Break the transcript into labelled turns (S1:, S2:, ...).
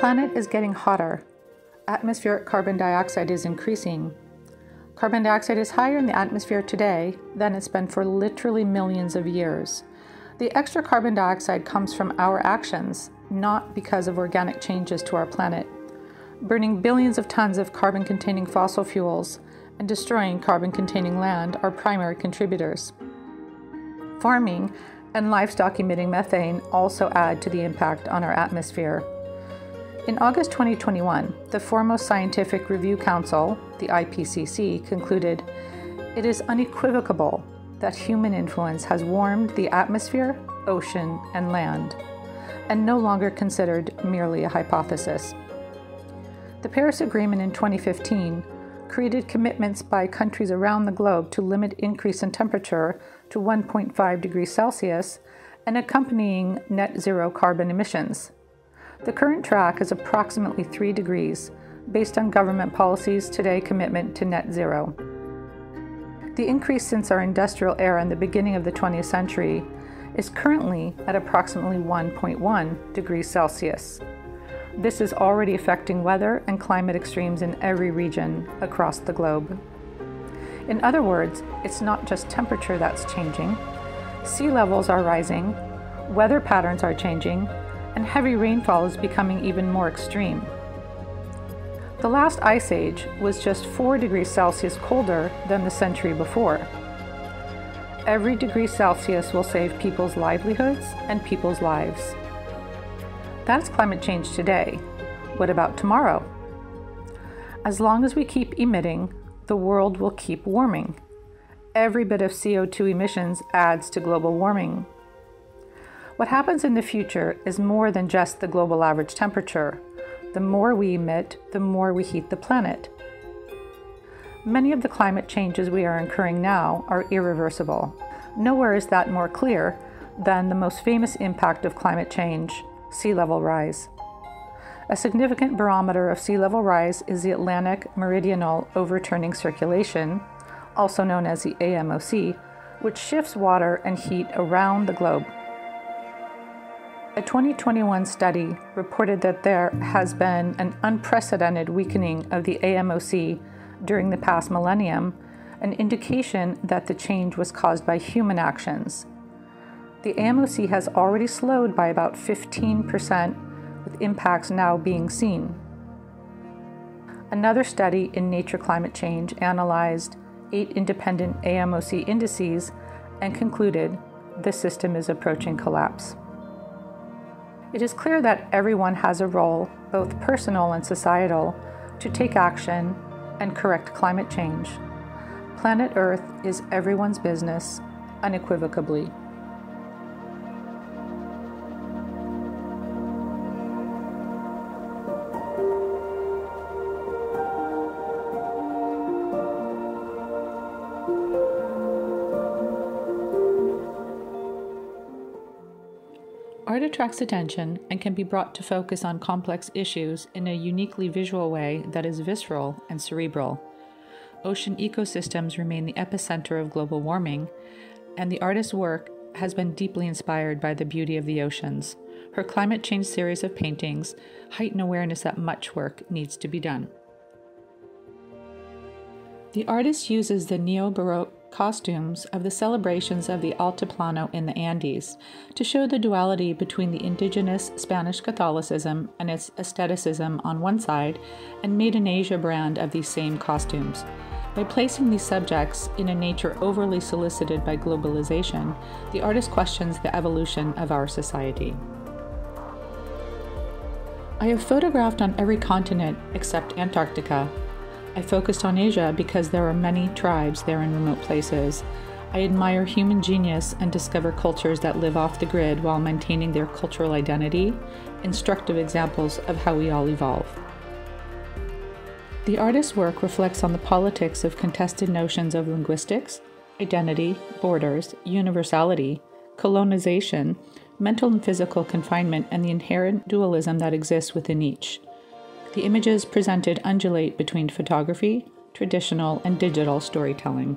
S1: planet is getting hotter. Atmospheric carbon dioxide is increasing. Carbon dioxide is higher in the atmosphere today than it's been for literally millions of years. The extra carbon dioxide comes from our actions, not because of organic changes to our planet. Burning billions of tons of carbon containing fossil fuels and destroying carbon containing land are primary contributors. Farming and livestock emitting methane also add to the impact on our atmosphere. In August 2021, the foremost scientific review council, the IPCC, concluded it is unequivocal that human influence has warmed the atmosphere, ocean, and land, and no longer considered merely a hypothesis. The Paris Agreement in 2015 created commitments by countries around the globe to limit increase in temperature to 1.5 degrees Celsius and accompanying net zero carbon emissions. The current track is approximately 3 degrees, based on government policies today commitment to net zero. The increase since our industrial era in the beginning of the 20th century is currently at approximately 1.1 degrees Celsius. This is already affecting weather and climate extremes in every region across the globe. In other words, it's not just temperature that's changing, sea levels are rising, weather patterns are changing, and heavy rainfall is becoming even more extreme. The last ice age was just 4 degrees Celsius colder than the century before. Every degree Celsius will save people's livelihoods and people's lives. That's climate change today. What about tomorrow? As long as we keep emitting, the world will keep warming. Every bit of CO2 emissions adds to global warming. What happens in the future is more than just the global average temperature. The more we emit, the more we heat the planet. Many of the climate changes we are incurring now are irreversible. Nowhere is that more clear than the most famous impact of climate change sea level rise. A significant barometer of sea level rise is the Atlantic Meridional Overturning Circulation, also known as the AMOC, which shifts water and heat around the globe. A 2021 study reported that there has been an unprecedented weakening of the AMOC during the past millennium, an indication that the change was caused by human actions, the AMOC has already slowed by about 15%, with impacts now being seen. Another study in Nature Climate Change analyzed eight independent AMOC indices and concluded the system is approaching collapse. It is clear that everyone has a role, both personal and societal, to take action and correct climate change. Planet Earth is everyone's business, unequivocally. Art attracts attention and can be brought to focus on complex issues in a uniquely visual way that is visceral and cerebral. Ocean ecosystems remain the epicenter of global warming, and the artist's work has been deeply inspired by the beauty of the oceans. Her climate change series of paintings heighten awareness that much work needs to be done. The artist uses the neo Baroque costumes of the celebrations of the Altiplano in the Andes to show the duality between the indigenous Spanish Catholicism and its aestheticism on one side and Made in Asia brand of these same costumes. By placing these subjects in a nature overly solicited by globalization, the artist questions the evolution of our society. I have photographed on every continent except Antarctica I focused on Asia because there are many tribes there in remote places. I admire human genius and discover cultures that live off the grid while maintaining their cultural identity, instructive examples of how we all evolve. The artist's work reflects on the politics of contested notions of linguistics, identity, borders, universality, colonization, mental and physical confinement, and the inherent dualism that exists within each. The images presented undulate between photography, traditional, and digital storytelling.